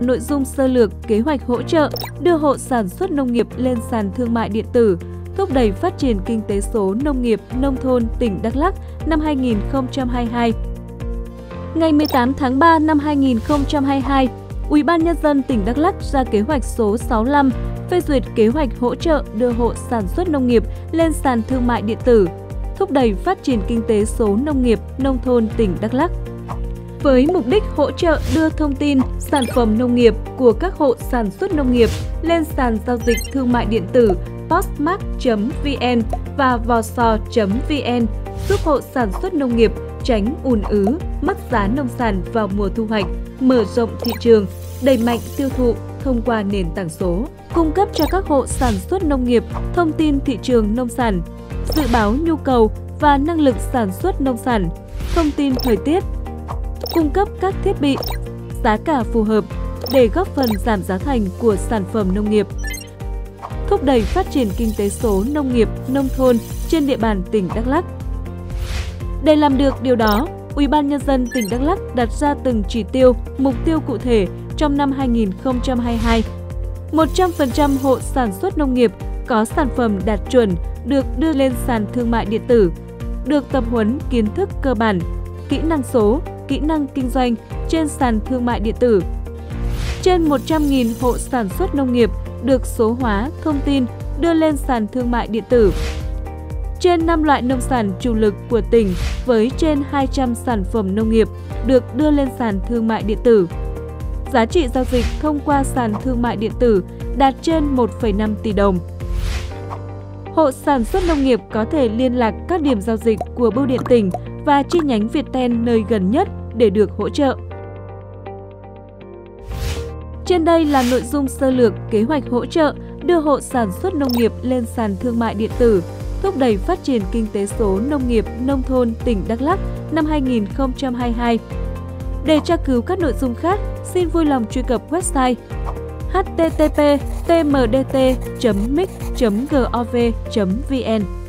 nội dung sơ lược kế hoạch hỗ trợ đưa hộ sản xuất nông nghiệp lên sàn thương mại điện tử, thúc đẩy phát triển kinh tế số nông nghiệp nông thôn tỉnh Đắk Lắk năm 2022. Ngày 18 tháng 3 năm 2022, Ủy ban nhân dân tỉnh Đắk Lắk ra kế hoạch số 65 phê duyệt kế hoạch hỗ trợ đưa hộ sản xuất nông nghiệp lên sàn thương mại điện tử, thúc đẩy phát triển kinh tế số nông nghiệp nông thôn tỉnh Đắk Lắk với mục đích hỗ trợ đưa thông tin sản phẩm nông nghiệp của các hộ sản xuất nông nghiệp lên sàn giao dịch thương mại điện tử postmark.vn và vòsò.vn, giúp hộ sản xuất nông nghiệp tránh ùn ứ, mất giá nông sản vào mùa thu hoạch, mở rộng thị trường, đẩy mạnh tiêu thụ thông qua nền tảng số, cung cấp cho các hộ sản xuất nông nghiệp thông tin thị trường nông sản, dự báo nhu cầu và năng lực sản xuất nông sản, thông tin thời tiết, cung cấp các thiết bị, giá cả phù hợp để góp phần giảm giá thành của sản phẩm nông nghiệp. Thúc đẩy phát triển kinh tế số nông nghiệp, nông thôn trên địa bàn tỉnh Đắk Lắk. Để làm được điều đó, Ủy ban nhân dân tỉnh Đắk Lắk đặt ra từng chỉ tiêu, mục tiêu cụ thể trong năm 2022. 100% hộ sản xuất nông nghiệp có sản phẩm đạt chuẩn được đưa lên sàn thương mại điện tử, được tập huấn kiến thức cơ bản, kỹ năng số, kỹ năng kinh doanh trên sàn thương mại điện tử. Trên 100.000 hộ sản xuất nông nghiệp được số hóa thông tin đưa lên sàn thương mại điện tử. Trên 5 loại nông sản chủ lực của tỉnh với trên 200 sản phẩm nông nghiệp được đưa lên sàn thương mại điện tử. Giá trị giao dịch thông qua sàn thương mại điện tử đạt trên 1,5 tỷ đồng. Hộ sản xuất nông nghiệp có thể liên lạc các điểm giao dịch của bưu điện tỉnh và chi nhánh Viettel nơi gần nhất để được hỗ trợ. Trên đây là nội dung sơ lược kế hoạch hỗ trợ đưa hộ sản xuất nông nghiệp lên sàn thương mại điện tử, thúc đẩy phát triển kinh tế số nông nghiệp nông thôn tỉnh Đắk Lắk năm 2022. Để tra cứu các nội dung khác, xin vui lòng truy cập website http tmdt mic gov vn